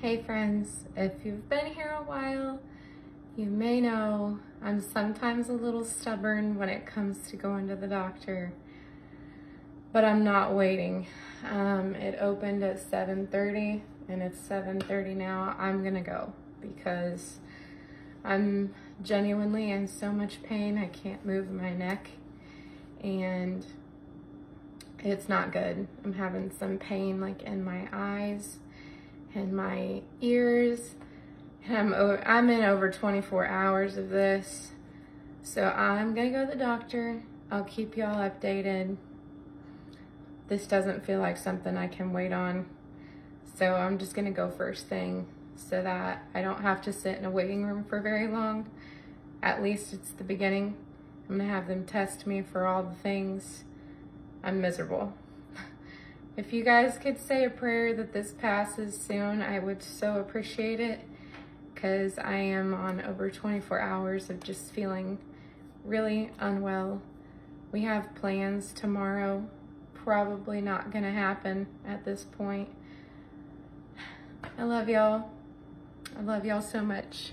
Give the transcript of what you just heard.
Hey friends, if you've been here a while, you may know I'm sometimes a little stubborn when it comes to going to the doctor, but I'm not waiting. Um, it opened at 7.30 and it's 7.30 now. I'm gonna go because I'm genuinely in so much pain. I can't move my neck and it's not good. I'm having some pain like in my eyes and my ears. And I'm, over, I'm in over 24 hours of this. So I'm gonna go to the doctor. I'll keep y'all updated. This doesn't feel like something I can wait on. So I'm just gonna go first thing so that I don't have to sit in a waiting room for very long. At least it's the beginning. I'm gonna have them test me for all the things. I'm miserable. If you guys could say a prayer that this passes soon, I would so appreciate it because I am on over 24 hours of just feeling really unwell. We have plans tomorrow, probably not gonna happen at this point. I love y'all. I love y'all so much.